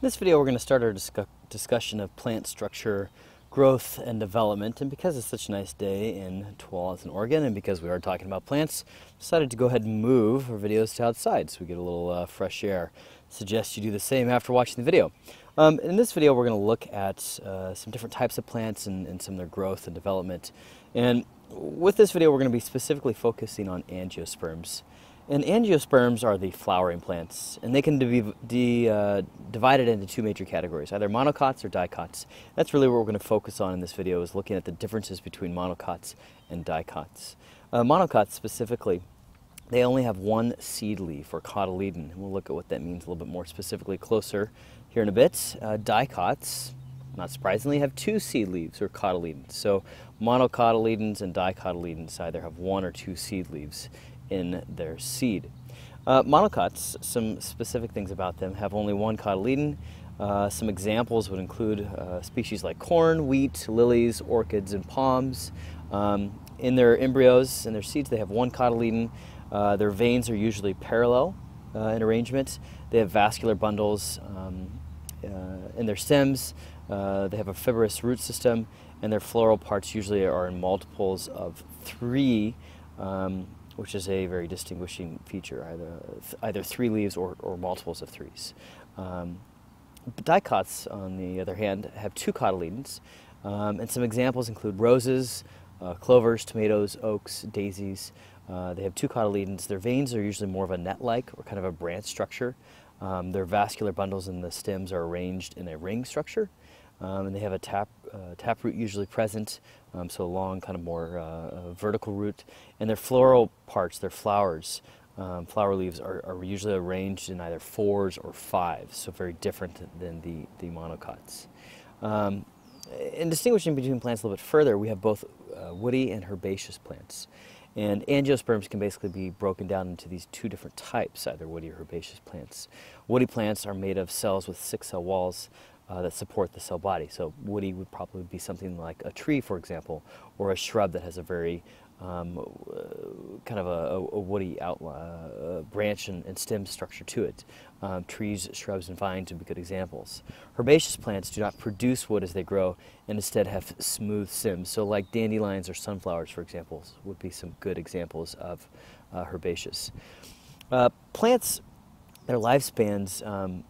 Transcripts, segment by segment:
In this video, we're going to start our discu discussion of plant structure, growth, and development. And because it's such a nice day in Tualatin, Oregon, and because we are talking about plants, decided to go ahead and move our videos to outside so we get a little uh, fresh air. Suggest you do the same after watching the video. Um, in this video, we're going to look at uh, some different types of plants and, and some of their growth and development. And with this video, we're going to be specifically focusing on angiosperms. And angiosperms are the flowering plants, and they can be de, uh, divided into two major categories, either monocots or dicots. That's really what we're going to focus on in this video, is looking at the differences between monocots and dicots. Uh, monocots specifically, they only have one seed leaf, or cotyledon. And we'll look at what that means a little bit more specifically closer here in a bit. Uh, dicots, not surprisingly, have two seed leaves, or cotyledons. So monocotyledons and dicotyledons either have one or two seed leaves in their seed. Uh, monocots, some specific things about them, have only one cotyledon. Uh, some examples would include uh, species like corn, wheat, lilies, orchids, and palms. Um, in their embryos and their seeds, they have one cotyledon. Uh, their veins are usually parallel uh, in arrangement. They have vascular bundles um, uh, in their stems. they have a fibrous root system, and their floral parts usually are in multiples of three. Um, which is a very distinguishing feature, either, either three leaves or, or multiples of threes. Um, dicots, on the other hand, have two cotyledons, um, and some examples include roses, uh, clovers, tomatoes, oaks, daisies. Uh, they have two cotyledons. Their veins are usually more of a net-like or kind of a branch structure. Um, their vascular bundles in the stems are arranged in a ring structure. Um, and they have a tap, uh, taproot usually present, um, so a long, kind of more uh, vertical root. And their floral parts, their flowers, um, flower leaves are, are, usually arranged in either fours or fives, so very different than the, the monocots. Um, in distinguishing between plants a little bit further, we have both uh, woody and herbaceous plants. And angiosperms can basically be broken down into these two different types, either woody or herbaceous plants. Woody plants are made of cells with six cell walls uh, that support the cell body. So woody would probably be something like a tree, for example, or a shrub that has a very um, uh, kind of a, a woody outline, uh, branch and, and, stem structure to it. Um, trees, shrubs, and vines would be good examples. Herbaceous plants do not produce wood as they grow and instead have smooth stems. So like dandelions or sunflowers, for example, would be some good examples of uh, herbaceous. Uh, plants their lifespans um,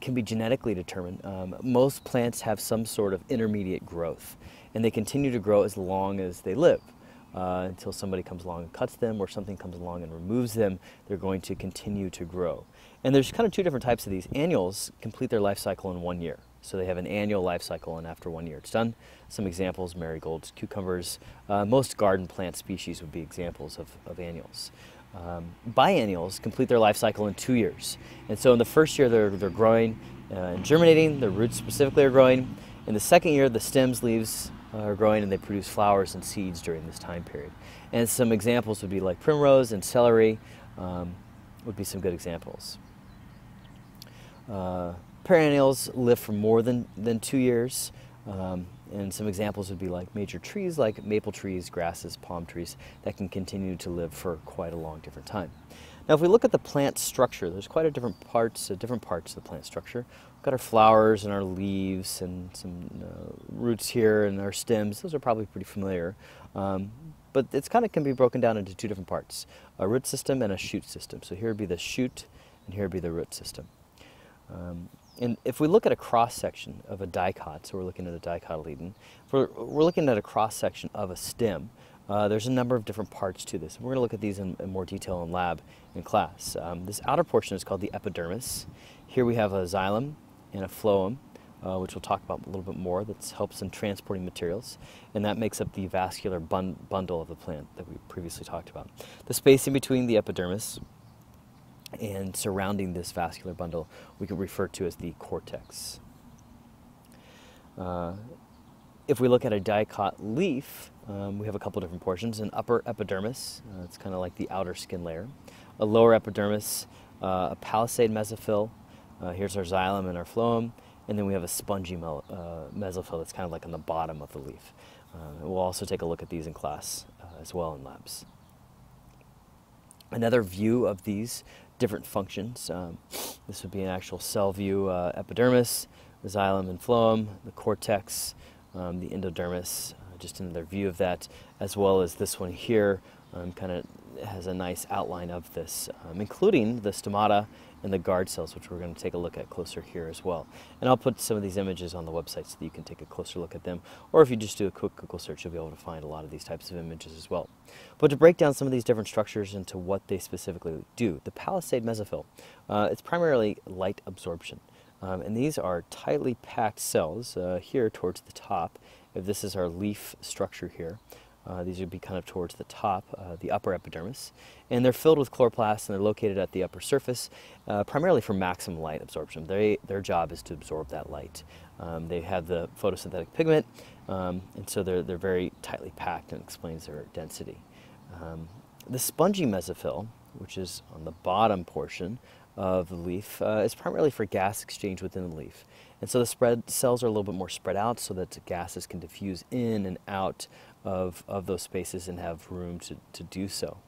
can be genetically determined. Um, most plants have some sort of indeterminate growth, and they continue to grow as long as they live. Uh, until somebody comes along and cuts them or something comes along and removes them, they're going to continue to grow. And there's kind of two different types of these. Annuals complete their life cycle in one year. So they have an annual life cycle and after one year it's done. Some examples, marigolds, cucumbers, uh, most garden plant species would be examples of, of annuals. Um, biennials complete their life cycle in two years. And so in the first year, they're, they're growing uh, and germinating, the roots specifically are growing. In the second year, the stems, leaves uh, are growing and they produce flowers and seeds during this time period. And some examples would be like primrose and celery um, would be some good examples. Uh, perennials live for more than, than two years. Um, and some examples would be like major trees like maple trees, grasses, palm trees that can continue to live for quite a long different time. Now if we look at the plant structure, there's quite a different parts, uh, different parts of the plant structure. We've got our flowers and our leaves and some uh, roots here and our stems. Those are probably pretty familiar. Um, but it's kind of can be broken down into two different parts, a root system and a shoot system. So here would be the shoot and here would be the root system. Um, and if we look at a cross section of a dicot, so we're looking at a dicotyledon, we're, we're looking at a cross section of a stem, uh, there's a number of different parts to this. We're going to look at these in, in, more detail in lab in class. Um, this outer portion is called the epidermis. Here we have a xylem and a phloem, uh, which we'll talk about a little bit more, that helps in transporting materials. And that makes up the vascular bun bundle of the plant that we previously talked about. The space in between the epidermis and surrounding this vascular bundle we can refer to as the cortex. Uh, if we look at a dicot leaf, um, we have a couple different portions. An upper epidermis, uh, it's kind of like the outer skin layer. A lower epidermis, uh, a palisade mesophyll. Uh, here's our xylem and our phloem. And then we have a spongy uh, mesophyll that's kind of like on the bottom of the leaf. Uh, we'll also take a look at these in class as well in labs. Another view of these different functions. Um, this would be an actual cell view uh, epidermis, the xylem and phloem, the cortex, um, the endodermis, uh, just another view of that, as well as this one here, um, kind of has a nice outline of this, um, including the stomata and the guard cells, which we're going to take a look at closer here as well. And I'll put some of these images on the website so that you can take a closer look at them. Or if you just do a quick Google search, you'll be able to find a lot of these types of images as well. But to break down some of these different structures into what they specifically do, the palisade mesophyll, uh, it's primarily light absorption. Um, and these are tightly packed cells uh, here towards the top. If this is our leaf structure here, uh, these would be kind of towards the top, uh, the upper epidermis. And they're filled with chloroplasts and they're located at the upper surface, uh, primarily for maximum light absorption. They, their job is to absorb that light. Um, they have the photosynthetic pigment, um, and so they're, they're very tightly packed and explains their density. Um, the spongy mesophyll, which is on the bottom portion of the leaf, uh, is primarily for gas exchange within the leaf. And so the spread cells are a little bit more spread out so that gases can diffuse in and out of, of those spaces and have room to, to do so.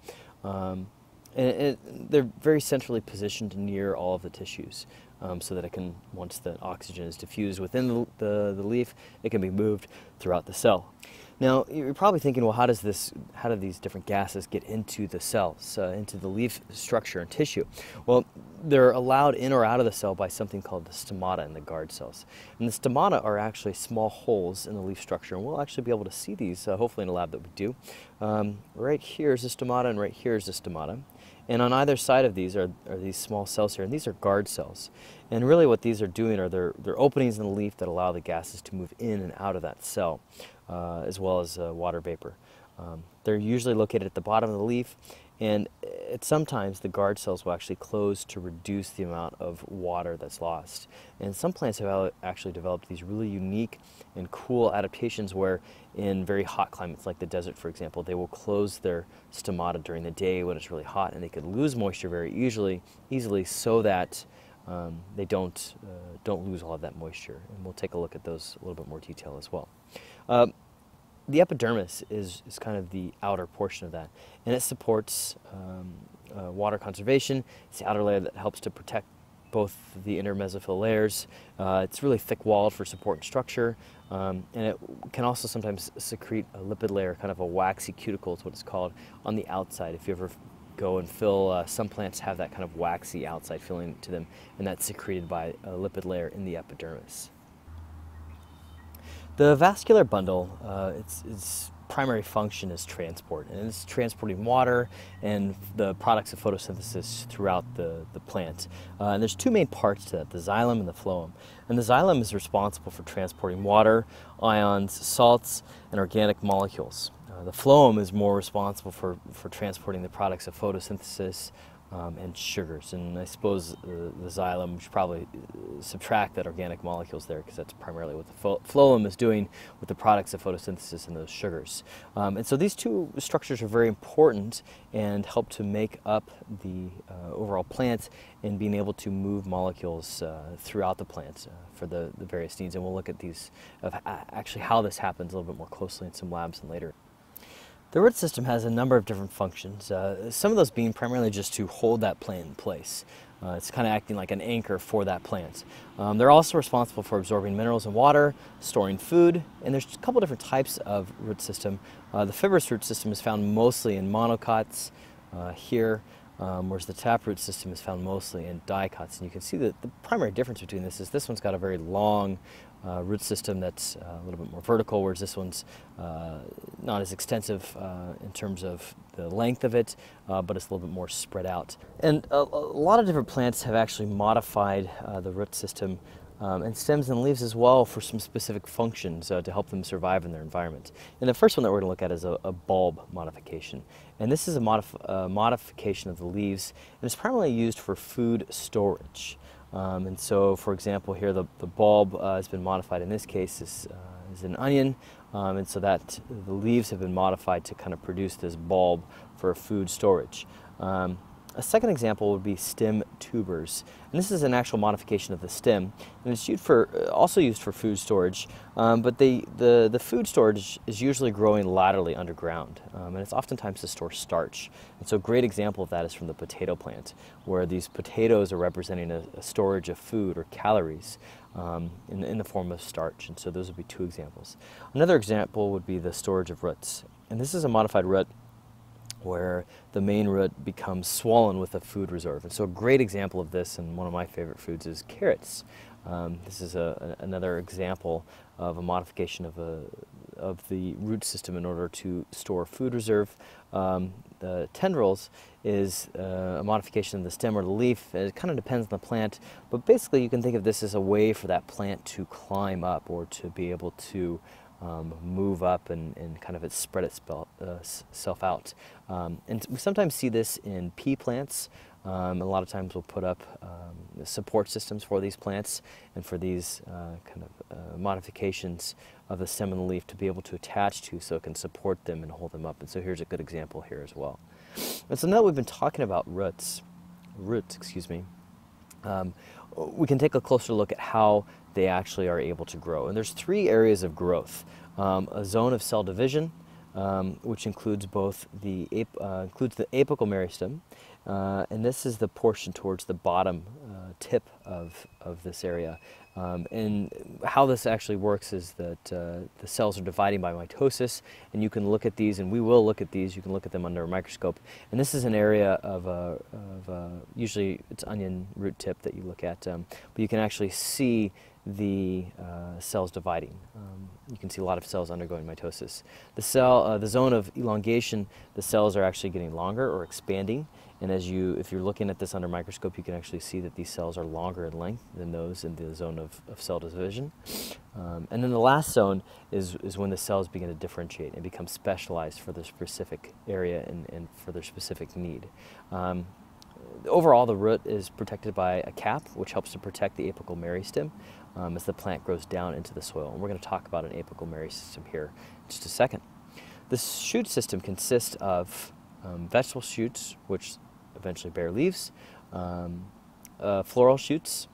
Um, and it, they're very centrally positioned near all of the tissues um, so that it can, once the oxygen is diffused within the, the, the leaf, it can be moved throughout the cell. Now, you're probably thinking, well, how does this, how do these different gases get into the cells, uh, into the leaf structure and tissue? Well, they're allowed in or out of the cell by something called the stomata in the guard cells. And the stomata are actually small holes in the leaf structure, and we'll actually be able to see these, uh, hopefully in a lab that we do. Um, right here is the stomata, and right here is the stomata. And on either side of these are, are these small cells here, and these are guard cells. And really what these are doing are they're, they're openings in the leaf that allow the gases to move in and out of that cell uh, as well as uh, water vapor. Um, they're usually located at the bottom of the leaf, and at sometimes the guard cells will actually close to reduce the amount of water that's lost. And some plants have actually developed these really unique and cool adaptations where in very hot climates like the desert for example, they will close their stomata during the day when it's really hot and they could lose moisture very easily, easily so that um, they don't, uh, don't lose all of that moisture. And we'll take a look at those a little bit more detail as well. Uh, the epidermis is, is kind of the outer portion of that, and it supports um, uh, water conservation. It's the outer layer that helps to protect both the inner mesophyll layers. Uh, it's really thick-walled for support and structure, um, and it can also sometimes secrete a lipid layer, kind of a waxy cuticle is what it's called, on the outside. If you ever go and fill, uh, some plants have that kind of waxy outside feeling to them, and that's secreted by a lipid layer in the epidermis. The vascular bundle, uh, its, its primary function is transport, and it's transporting water and the products of photosynthesis throughout the, the plant. Uh, and there's two main parts to that, the xylem and the phloem. And the xylem is responsible for transporting water, ions, salts, and organic molecules. Uh, the phloem is more responsible for, for transporting the products of photosynthesis, um, and sugars. And I suppose uh, the xylem should probably uh, subtract that organic molecules there because that's primarily what the phloem is doing with the products of photosynthesis and those sugars. Um, and so these two structures are very important and help to make up the uh, overall plant and being able to move molecules uh, throughout the plant uh, for the, the various needs. And we'll look at these, of actually how this happens a little bit more closely in some labs and later. The root system has a number of different functions, uh, some of those being primarily just to hold that plant in place. Uh, it's kind of acting like an anchor for that plant. Um, they're also responsible for absorbing minerals and water, storing food, and there's a couple different types of root system. Uh, the fibrous root system is found mostly in monocots uh, here, um, whereas the taproot system is found mostly in dicots. And you can see that the primary difference between this is this one's got a very long uh, root system that's uh, a little bit more vertical, whereas this one's uh, not as extensive uh, in terms of the length of it, but it's a little bit more spread out. And a, a lot of different plants have actually modified the root system um, and stems and leaves as well for some specific functions uh, to help them survive in their environment. And the first one that we're going to look at is a, a bulb modification. And this is a modif modification of the leaves, and it's primarily used for food storage. Um, and so, for example, here the, the bulb uh, has been modified. In this case, is, uh, is an onion, um, and so that the leaves have been modified to kind of produce this bulb for food storage. Um, A second example would be stem tubers. And this is an actual modification of the stem. And it's used for, uh, also used for food storage, um, but the, the, the food storage is usually growing laterally underground. Um, and it's oftentimes to store starch. And so a great example of that is from the potato plant, where these potatoes are representing a, a storage of food or calories um, in, in the form of starch. And so those would be two examples. Another example would be the storage of roots. And this is a modified root where the main root becomes swollen with a food reserve. And so a great example of this, and one of my favorite foods, is carrots. Um, this is a, a, another example of a modification of, a, of the root system in order to store food reserve. Um, the tendrils is uh, a modification of the stem or the leaf. It kind of depends on the plant, but basically you can think of this as a way for that plant to climb up or to be able to um, move up and, and kind of spread itself uh, out. Um, and we sometimes see this in pea plants. Um, a lot of times we'll put up um, support systems for these plants and for these uh, kind of uh, modifications of the stem and the leaf to be able to attach to so it can support them and hold them up. And so here's a good example here as well. And so now that we've been talking about roots, roots, excuse me, um, we can take a closer look at how they actually are able to grow. And there's three areas of growth. Um, a zone of cell division, um, which includes both the, uh, includes the apical meristem, uh, and this is the portion towards the bottom tip of, of this area. Um, and how this actually works is that uh, the cells are dividing by mitosis, and you can look at these, and we will look at these. You can look at them under a microscope. And this is an area of, a, of a, usually it's onion root tip that you look at, um, but you can actually see the uh, cells dividing. Um, you can see a lot of cells undergoing mitosis. The cell, uh, the zone of elongation, the cells are actually getting longer or expanding. And as you, if you're looking at this under microscope, you can actually see that these cells are longer in length than those in the zone of, of cell division. Um, and then the last zone is, is when the cells begin to differentiate and become specialized for their specific area and, and for their specific need. Um, overall, the root is protected by a cap, which helps to protect the apical meristem um, as the plant grows down into the soil. And we're going to talk about an apical meristem here in just a second. The shoot system consists of um, vegetable shoots, which eventually bear leaves, um, uh, floral shoots,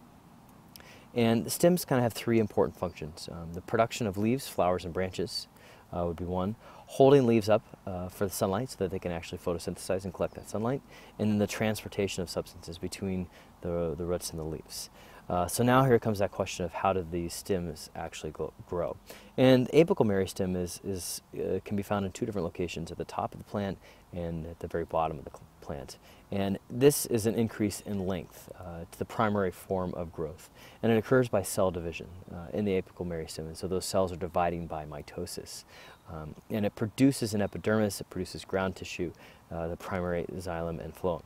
and the stems kind of have three important functions. Um, the production of leaves, flowers, and branches uh, would be one. Holding leaves up uh, for the sunlight so that they can actually photosynthesize and collect that sunlight. And then the transportation of substances between the, the roots and the leaves. Uh, so now here comes that question of how do these stems actually grow. And apical meristem is, is, uh, can be found in two different locations, at the top of the plant and at the very bottom of the plant. And this is an increase in length uh, to the primary form of growth. And it occurs by cell division uh, in the apical meristem. And so those cells are dividing by mitosis. Um, and it produces an epidermis, it produces ground tissue, uh, the primary xylem and phloem.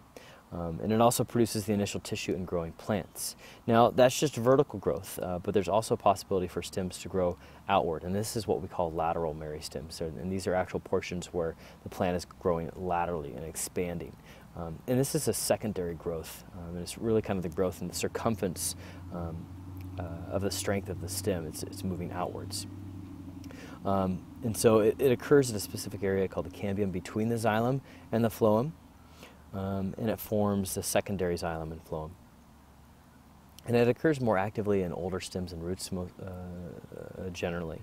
Um, and it also produces the initial tissue in growing plants. Now, that's just vertical growth, uh, but there's also a possibility for stems to grow outward, and this is what we call lateral meristems. And these are actual portions where the plant is growing laterally and expanding. Um, and this is a secondary growth, um, and it's really kind of the growth in the circumference um, uh, of the strength of the stem. It's, it's moving outwards. Um, and so it, it occurs in a specific area called the cambium between the xylem and the phloem um, and it forms the secondary xylem and phloem. And it occurs more actively in older stems and roots uh, uh, generally.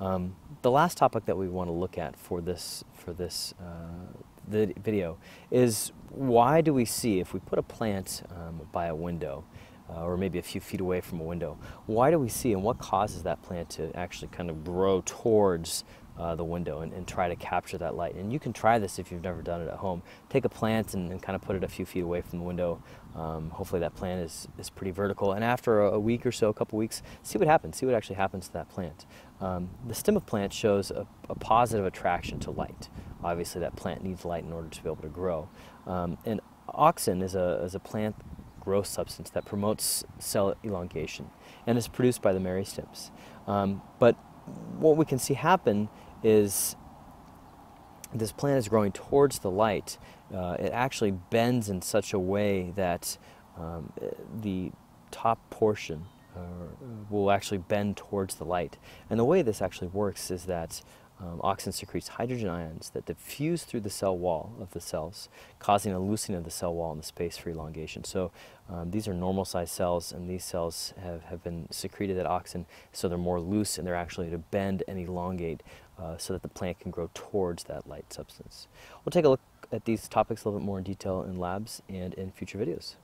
Um, the last topic that we want to look at for this, for this uh, video is why do we see, if we put a plant um, by a window, uh, or maybe a few feet away from a window, why do we see and what causes that plant to actually kind of grow towards uh, the window and, and, try to capture that light. And you can try this if you've never done it at home. Take a plant and, and kind of put it a few feet away from the window. Um, hopefully that plant is, is pretty vertical. And after a, a, week or so, a couple weeks, see what happens. See what actually happens to that plant. Um, the stem of plant shows a, a, positive attraction to light. Obviously that plant needs light in order to be able to grow. Um, and auxin is a, is a plant growth substance that promotes cell elongation and is produced by the meristems. Um, but what we can see happen is this plant is growing towards the light. Uh, it actually bends in such a way that um, the top portion uh, will actually bend towards the light. And the way this actually works is that um, auxin secretes hydrogen ions that diffuse through the cell wall of the cells, causing a loosening of the cell wall and the space for elongation. So um, these are normal sized cells, and these cells have, have been secreted at auxin, so they're more loose and they're actually to bend and elongate uh, so that the plant can grow towards that light substance. We'll take a look at these topics a little bit more in detail in labs and in future videos.